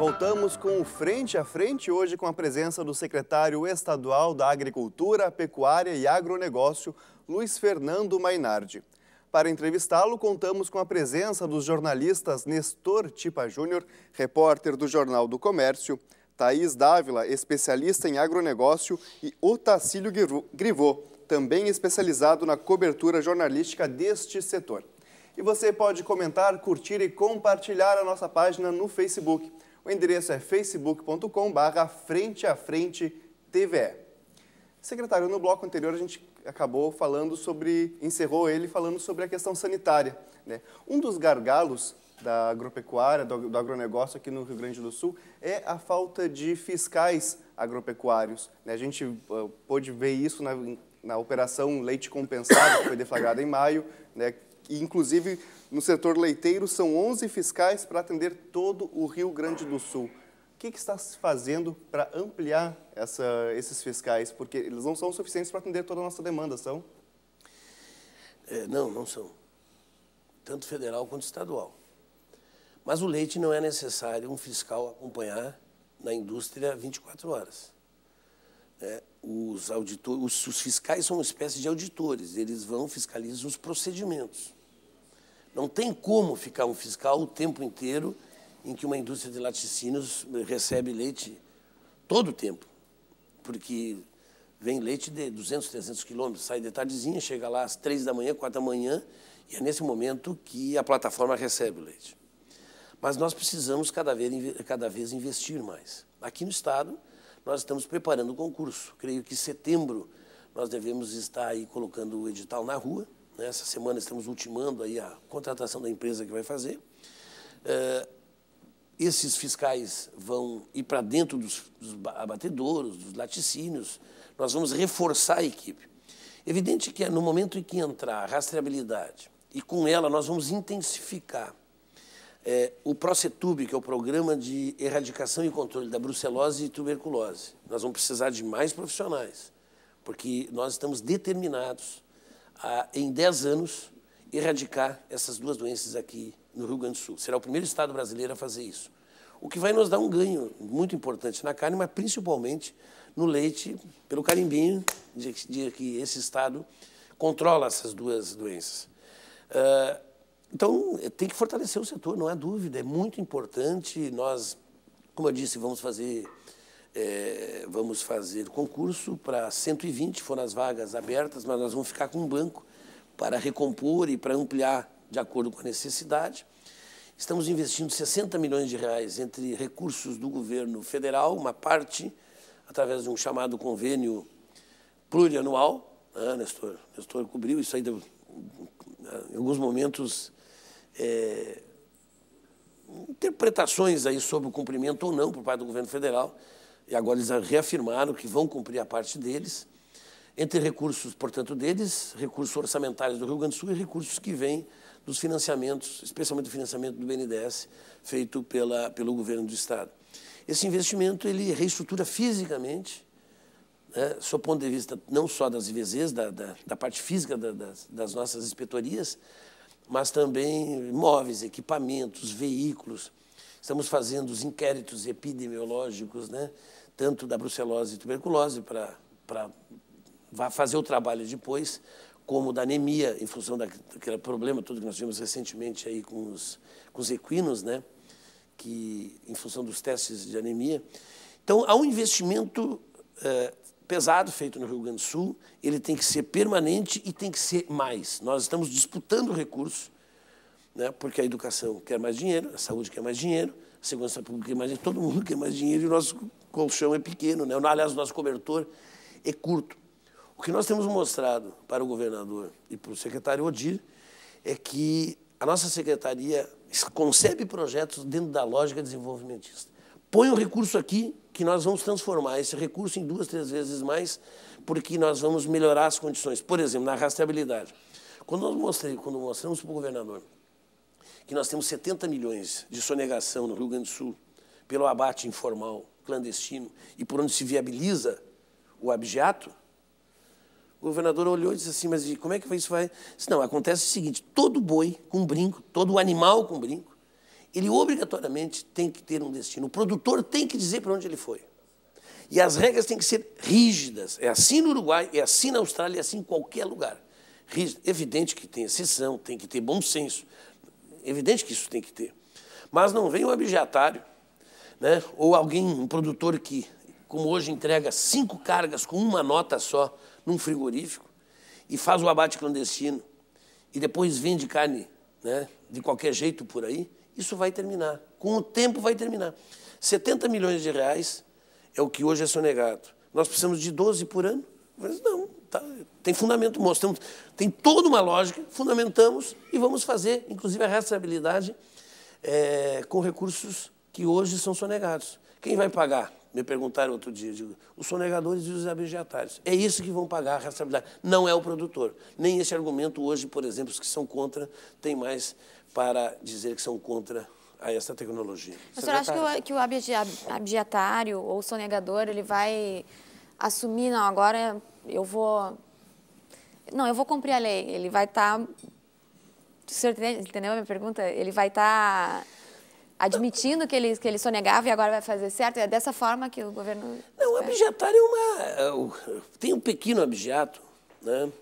Voltamos com o Frente a Frente, hoje com a presença do secretário estadual da Agricultura, Pecuária e Agronegócio, Luiz Fernando Mainardi. Para entrevistá-lo, contamos com a presença dos jornalistas Nestor Tipa Júnior, repórter do Jornal do Comércio, Thaís Dávila, especialista em agronegócio, e Otacílio Grivô, também especializado na cobertura jornalística deste setor. E você pode comentar, curtir e compartilhar a nossa página no Facebook. O endereço é facebook.com.br Frente a Frente TVE. Secretário, no bloco anterior a gente acabou falando sobre, encerrou ele falando sobre a questão sanitária. Né? Um dos gargalos da agropecuária, do, do, agronegócio aqui no Rio Grande do Sul é a falta de fiscais agropecuários. Né? A gente uh, pôde ver isso na, na operação Leite Compensado, que foi deflagrada em maio, né? e inclusive no setor leiteiro, são 11 fiscais para atender todo o Rio Grande do Sul. O que, que está se fazendo para ampliar essa, esses fiscais? Porque eles não são suficientes para atender toda a nossa demanda, são? É, não, não são. Tanto federal quanto estadual. Mas o leite não é necessário um fiscal acompanhar na indústria 24 horas. É, os, auditor, os, os fiscais são uma espécie de auditores, eles vão fiscalizar os procedimentos. Não tem como ficar um fiscal o tempo inteiro em que uma indústria de laticínios recebe leite todo o tempo, porque vem leite de 200, 300 quilômetros, sai de tardezinha, chega lá às três da manhã, quatro da manhã, e é nesse momento que a plataforma recebe o leite. Mas nós precisamos cada vez, cada vez investir mais. Aqui no Estado, nós estamos preparando o concurso. Creio que em setembro nós devemos estar aí colocando o edital na rua? Essa semana estamos ultimando aí a contratação da empresa que vai fazer. É, esses fiscais vão ir para dentro dos, dos abatedouros, dos laticínios. Nós vamos reforçar a equipe. Evidente que é no momento em que entrar a rastreabilidade e com ela nós vamos intensificar é, o Procetube, que é o Programa de Erradicação e Controle da Brucelose e Tuberculose. Nós vamos precisar de mais profissionais, porque nós estamos determinados em 10 anos, erradicar essas duas doenças aqui no Rio Grande do Sul. Será o primeiro estado brasileiro a fazer isso. O que vai nos dar um ganho muito importante na carne, mas principalmente no leite, pelo carimbinho de, de que esse estado controla essas duas doenças. Uh, então, tem que fortalecer o setor, não há dúvida, é muito importante. Nós, como eu disse, vamos fazer é, vamos fazer concurso para 120, foram as vagas abertas, mas nós vamos ficar com um banco para recompor e para ampliar de acordo com a necessidade. Estamos investindo 60 milhões de reais entre recursos do governo federal, uma parte através de um chamado convênio plurianual. Ah, Nestor, Nestor cobriu isso aí, deu, em alguns momentos, é, interpretações aí sobre o cumprimento ou não por parte do governo federal e agora eles reafirmaram que vão cumprir a parte deles, entre recursos, portanto, deles, recursos orçamentários do Rio Grande do Sul e recursos que vêm dos financiamentos, especialmente do financiamento do BNDES, feito pela, pelo governo do Estado. Esse investimento ele reestrutura fisicamente, né, sob ponto de vista não só das IVZs, da, da, da parte física da, das, das nossas inspetorias, mas também imóveis, equipamentos, veículos. Estamos fazendo os inquéritos epidemiológicos, né? Tanto da brucelose e tuberculose, para fazer o trabalho depois, como da anemia, em função daquele problema todo que nós tivemos recentemente aí com os, com os equinos, né? que, em função dos testes de anemia. Então, há um investimento é, pesado feito no Rio Grande do Sul, ele tem que ser permanente e tem que ser mais. Nós estamos disputando recursos, né, porque a educação quer mais dinheiro, a saúde quer mais dinheiro, a segurança pública quer mais dinheiro, todo mundo quer mais dinheiro e o nosso colchão é pequeno, né? aliás, o nosso cobertor é curto. O que nós temos mostrado para o governador e para o secretário Odir é que a nossa secretaria concebe projetos dentro da lógica desenvolvimentista. Põe um recurso aqui que nós vamos transformar esse recurso em duas, três vezes mais, porque nós vamos melhorar as condições. Por exemplo, na rastreabilidade. Quando nós mostrei, quando mostramos para o governador que nós temos 70 milhões de sonegação no Rio Grande do Sul pelo abate informal clandestino e por onde se viabiliza o abjeto, o governador olhou e disse assim, mas como é que isso vai? Disse, não, acontece o seguinte, todo boi com brinco, todo animal com brinco, ele obrigatoriamente tem que ter um destino. O produtor tem que dizer para onde ele foi. E as regras têm que ser rígidas. É assim no Uruguai, é assim na Austrália, é assim em qualquer lugar. Rígido. Evidente que tem exceção, tem que ter bom senso. Evidente que isso tem que ter. Mas não vem um abjetário, né? ou alguém, um produtor que, como hoje, entrega cinco cargas com uma nota só num frigorífico e faz o abate clandestino e depois vende carne né, de qualquer jeito por aí, isso vai terminar. Com o tempo vai terminar. 70 milhões de reais é o que hoje é sonegado. Nós precisamos de 12 por ano? Mas não, tá, tem fundamento, mostramos, tem toda uma lógica, fundamentamos e vamos fazer, inclusive, a rastreabilidade é, com recursos que hoje são sonegados. Quem vai pagar? Me perguntaram outro dia, digo, os sonegadores e os abjetários. É isso que vão pagar a rastreabilidade, não é o produtor. Nem esse argumento hoje, por exemplo, os que são contra, tem mais para dizer que são contra a essa tecnologia. O senhor acha que o, que o ou o sonegador ele vai assumir, não, agora eu vou... Não, eu vou cumprir a lei. Ele vai estar... Tá, o senhor entendeu a minha pergunta? Ele vai estar... Tá admitindo que ele, que ele sonegava e agora vai fazer certo? É dessa forma que o governo. Não, o abjetário é uma. É tem um pequeno abjeto, né?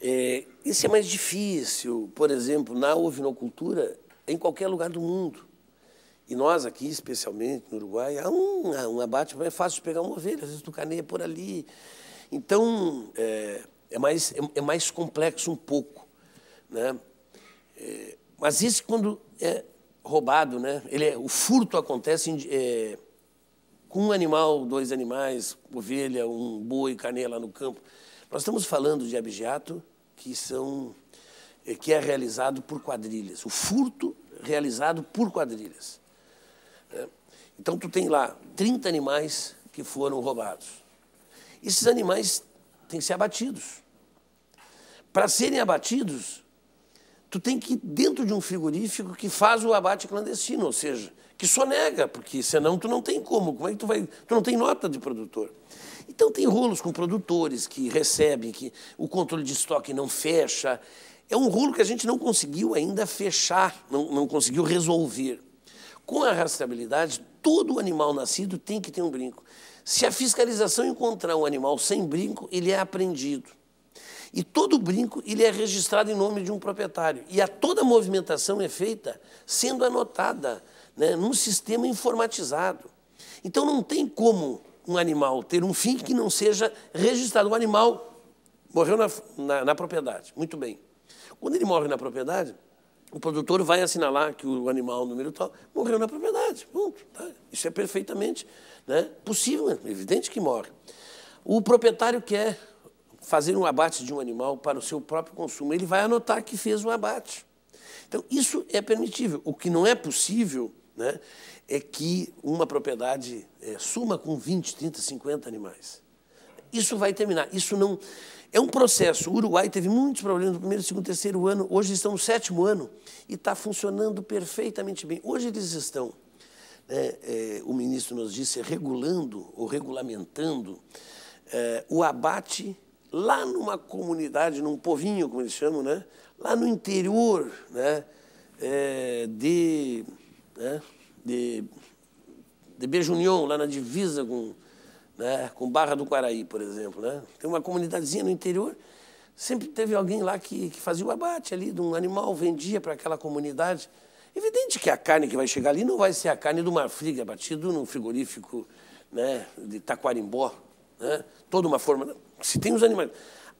É, isso é mais difícil, por exemplo, na ovinocultura, em qualquer lugar do mundo. E nós aqui, especialmente no Uruguai, há um, um abate, é fácil de pegar uma ovelha, às vezes tu caneia por ali. Então, é, é mais, é, é, mais complexo um pouco. Né? É, mas isso quando é roubado, né? Ele é, o furto acontece em, é, com um animal, dois animais, ovelha, um boi, canela no campo. Nós estamos falando de abjeto que são é, que é realizado por quadrilhas. O furto realizado por quadrilhas. É. Então tu tem lá 30 animais que foram roubados. Esses animais têm que ser abatidos. Para serem abatidos, tu tem que ir dentro de um frigorífico que faz o abate clandestino, ou seja, que sonega, porque senão tu não tem como, como é que tu vai, tu não tem nota de produtor. Então tem rolos com produtores que recebem, que o controle de estoque não fecha. É um rolo que a gente não conseguiu ainda fechar, não, não conseguiu resolver. Com a rastreabilidade, todo animal nascido tem que ter um brinco. Se a fiscalização encontrar um animal sem brinco, ele é apreendido. E todo brinco ele é registrado em nome de um proprietário. E a toda movimentação é feita sendo anotada né, num sistema informatizado. Então não tem como um animal ter um fim que não seja registrado. O animal morreu na, na, na propriedade. Muito bem. Quando ele morre na propriedade, o produtor vai assinalar que o animal número tal morreu na propriedade. Ponto. Tá? Isso é perfeitamente né, possível, é evidente que morre. O proprietário quer fazer um abate de um animal para o seu próprio consumo, ele vai anotar que fez um abate. Então, isso é permitível. O que não é possível né, é que uma propriedade é, suma com 20, 30, 50 animais. Isso vai terminar. Isso não. É um processo. O Uruguai teve muitos problemas no primeiro, segundo, terceiro ano. Hoje estão no sétimo ano e está funcionando perfeitamente bem. Hoje eles estão, né, é, o ministro nos disse, regulando ou regulamentando é, o abate lá numa comunidade, num povinho, como eles chamam, né? lá no interior né? É, de, né? de, de Bejunion, lá na divisa com, né? com Barra do Quaraí, por exemplo. Né? Tem uma comunidadezinha no interior, sempre teve alguém lá que, que fazia o abate ali de um animal, vendia para aquela comunidade. Evidente que a carne que vai chegar ali não vai ser a carne do marfrig abatido no frigorífico né, de Taquarimbó, né? toda uma forma se tem os animais.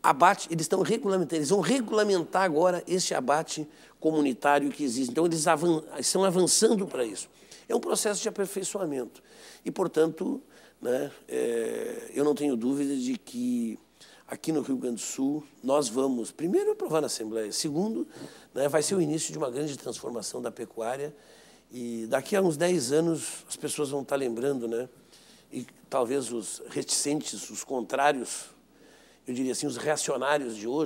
Abate, eles estão regulamentando, eles vão regulamentar agora esse abate comunitário que existe. Então, eles avan estão avançando para isso. É um processo de aperfeiçoamento. E, portanto, né, é, eu não tenho dúvida de que aqui no Rio Grande do Sul nós vamos, primeiro, aprovar na Assembleia, segundo, né, vai ser o início de uma grande transformação da pecuária. E daqui a uns 10 anos as pessoas vão estar lembrando, né, e talvez os reticentes, os contrários eu diria assim, os reacionários de hoje,